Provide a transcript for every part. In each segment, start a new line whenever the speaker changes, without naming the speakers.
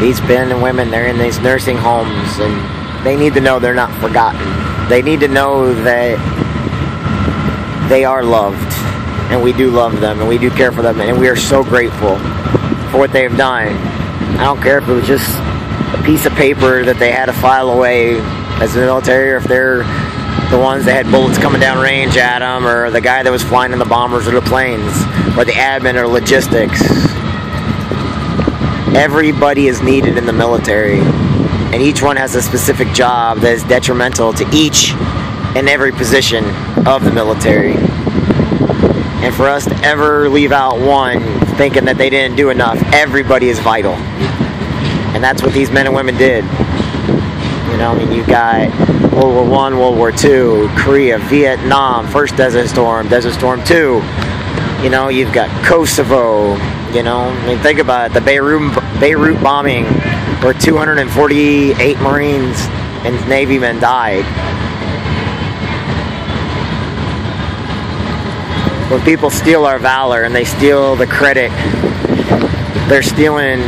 These men and women, they're in these nursing homes, and they need to know they're not forgotten. They need to know that they are loved, and we do love them, and we do care for them, and we are so grateful for what they have done. I don't care if it was just a piece of paper that they had to file away as the military, or if they're the ones that had bullets coming down range at them, or the guy that was flying in the bombers or the planes, or the admin or logistics. Everybody is needed in the military, and each one has a specific job that is detrimental to each and every position of the military. And for us to ever leave out one thinking that they didn't do enough, everybody is vital. And that's what these men and women did. You know, I mean, you got World War One, World War Two, Korea, Vietnam, First Desert Storm, Desert Storm Two. You know, you've got Kosovo. You know, I mean, think about it. The Beirut Beirut bombing, where 248 Marines and Navy men died. When people steal our valor and they steal the credit, they're stealing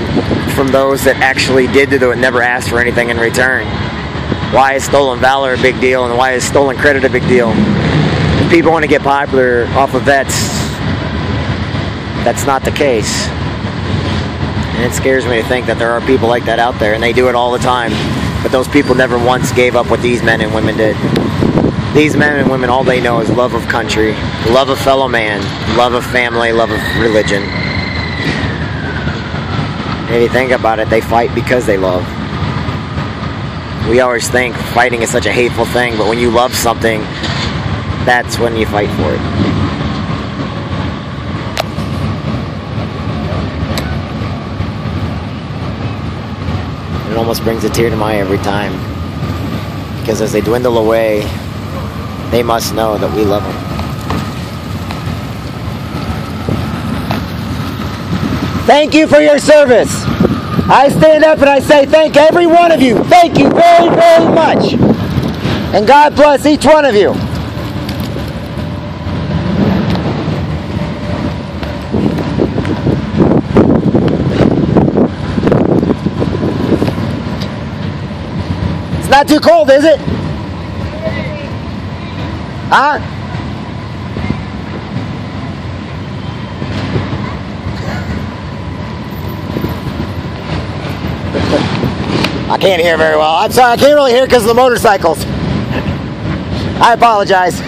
from those that actually did do it and never asked for anything in return. Why is stolen valor a big deal and why is stolen credit a big deal? If people want to get popular off of vets, that's not the case. And it scares me to think that there are people like that out there and they do it all the time. But those people never once gave up what these men and women did. These men and women, all they know is love of country, love of fellow man, love of family, love of religion. If you think about it, they fight because they love. We always think fighting is such a hateful thing, but when you love something, that's when you fight for it. It almost brings a tear to my eye every time. Because as they dwindle away, they must know that we love them. Thank you for your service. I stand up and I say thank every one of you. Thank you very, very much. And God bless each one of you. Not too cold, is it? Huh? I can't hear very well. I'm sorry, I can't really hear because of the motorcycles. I apologize.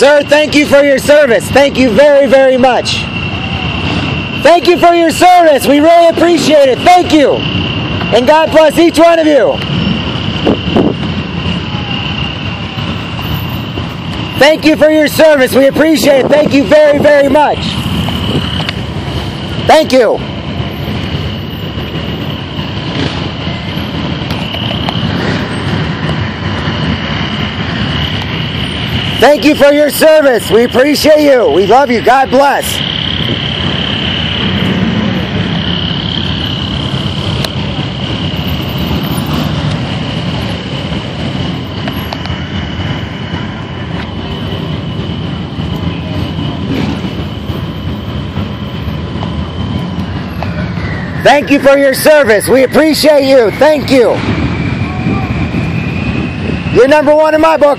Sir, thank you for your service. Thank you very, very much. Thank you for your service. We really appreciate it. Thank you. And God bless each one of you. Thank you for your service. We appreciate it. Thank you very, very much. Thank you. Thank you for your service. We appreciate you. We love you. God bless. Thank you for your service. We appreciate you. Thank you. You're number one in my book.